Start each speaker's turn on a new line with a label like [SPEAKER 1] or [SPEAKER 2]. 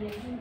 [SPEAKER 1] 眼睛